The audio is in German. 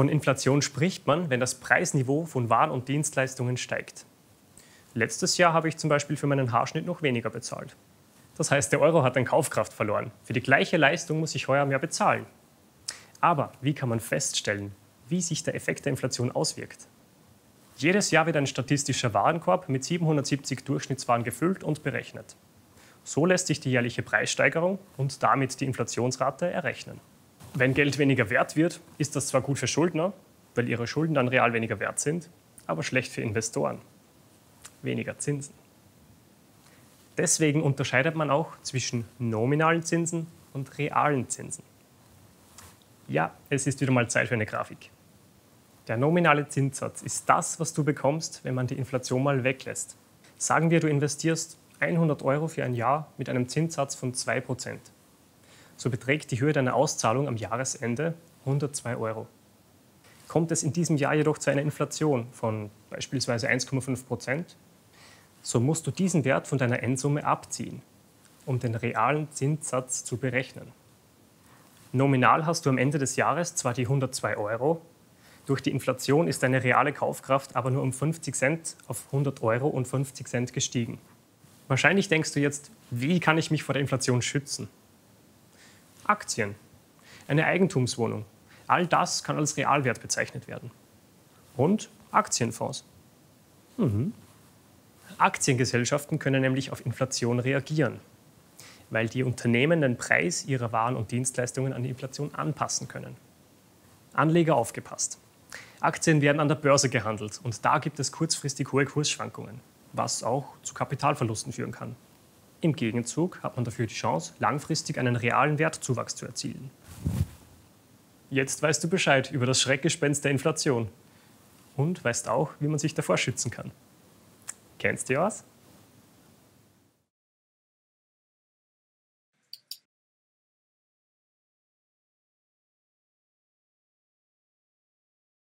Von Inflation spricht man, wenn das Preisniveau von Waren und Dienstleistungen steigt. Letztes Jahr habe ich zum Beispiel für meinen Haarschnitt noch weniger bezahlt. Das heißt, der Euro hat an Kaufkraft verloren. Für die gleiche Leistung muss ich heuer mehr bezahlen. Aber wie kann man feststellen, wie sich der Effekt der Inflation auswirkt? Jedes Jahr wird ein statistischer Warenkorb mit 770 Durchschnittswaren gefüllt und berechnet. So lässt sich die jährliche Preissteigerung und damit die Inflationsrate errechnen. Wenn Geld weniger wert wird, ist das zwar gut für Schuldner, weil ihre Schulden dann real weniger wert sind, aber schlecht für Investoren. Weniger Zinsen. Deswegen unterscheidet man auch zwischen nominalen Zinsen und realen Zinsen. Ja, es ist wieder mal Zeit für eine Grafik. Der nominale Zinssatz ist das, was du bekommst, wenn man die Inflation mal weglässt. Sagen wir, du investierst 100 Euro für ein Jahr mit einem Zinssatz von 2%. So beträgt die Höhe deiner Auszahlung am Jahresende 102 Euro. Kommt es in diesem Jahr jedoch zu einer Inflation von beispielsweise 1,5% so musst du diesen Wert von deiner Endsumme abziehen, um den realen Zinssatz zu berechnen. Nominal hast du am Ende des Jahres zwar die 102 Euro, durch die Inflation ist deine reale Kaufkraft aber nur um 50 Cent auf 100 Euro und 50 Cent gestiegen. Wahrscheinlich denkst du jetzt, wie kann ich mich vor der Inflation schützen? Aktien, eine Eigentumswohnung, all das kann als Realwert bezeichnet werden. Und Aktienfonds. Mhm. Aktiengesellschaften können nämlich auf Inflation reagieren weil die Unternehmen den Preis ihrer Waren und Dienstleistungen an die Inflation anpassen können. Anleger aufgepasst. Aktien werden an der Börse gehandelt und da gibt es kurzfristig hohe Kursschwankungen, was auch zu Kapitalverlusten führen kann. Im Gegenzug hat man dafür die Chance, langfristig einen realen Wertzuwachs zu erzielen. Jetzt weißt du Bescheid über das Schreckgespenst der Inflation und weißt auch, wie man sich davor schützen kann. Kennst du was?